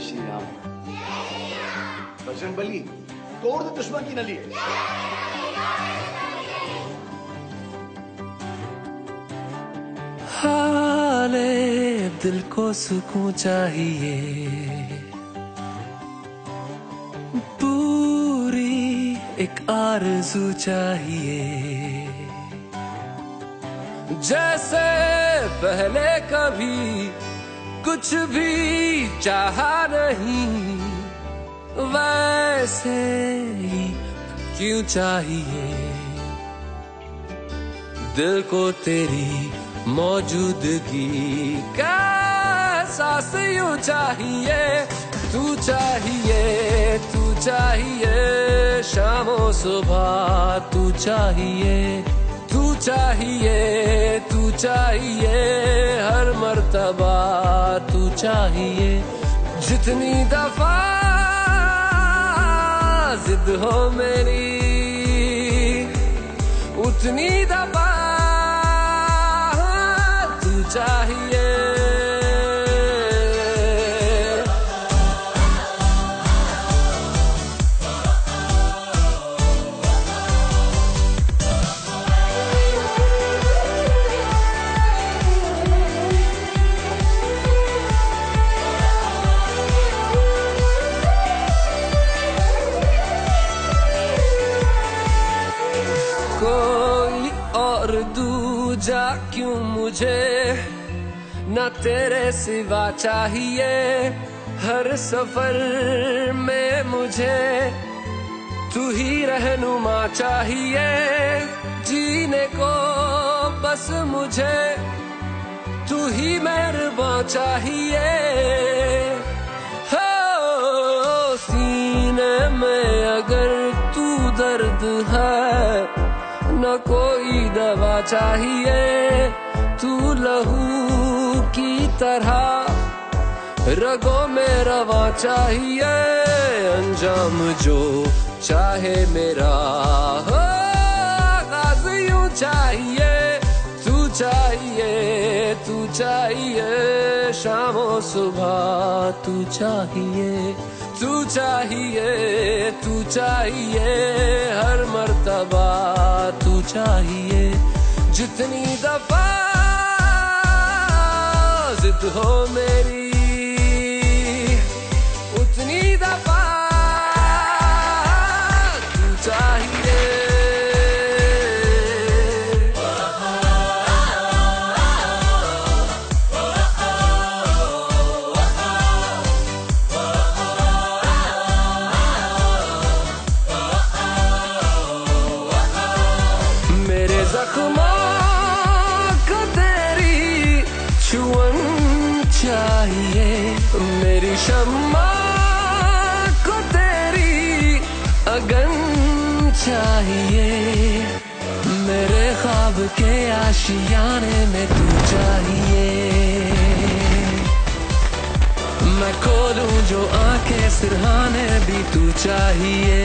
श्री राम बजरंग बली तोड़ दे दुश्मन की नली। हाले दिल को सुकून चाहिए। पूरी एक आरज़ू चाहिए। जैसे पहले कभी कुछ भी चाहा नहीं, वैसे ही क्यों चाहिए? दिल को तेरी मौजूदगी का एहसास यूँ चाहिए? तू चाहिए तू चाहिए, शामों सुबह तू चाहिए तू चाहिए तू चाहिए, हर मर्तबा तू चाहिए। जितनी दफ़ा जिद हो मेरी उतनी दफ़ा कोई और दूजा क्यों मुझे? न तेरे सिवा चाहिए हर सफ़र में मुझे। तू ही रहनुमा चाहिए, जीने को बस मुझे। तू ही मेहरबा चाहिए। हो, सीने में अगर तू दर्द है न कोई दवा चाहिए। तू लहू की तरह रगों में रवा चाहिए। अंजाम जो चाहे मेरा। हो यूँ चाहिए। तू चाहिए तू चाहिए। शामों सुबह तू चाहिए। तू चाहिए तू चाहिए। हर मर्तबा चाहिए। जितनी दफ़ा जिद हो मेरी उतनी दफ़ा छुअन चाहिए। मेरी शम्मा को तेरी अगन चाहिए। मेरे ख्वाब के आशियाने में तू चाहिए। मैं खोलूं जो आँखें सिरहाने भी तू चाहिए।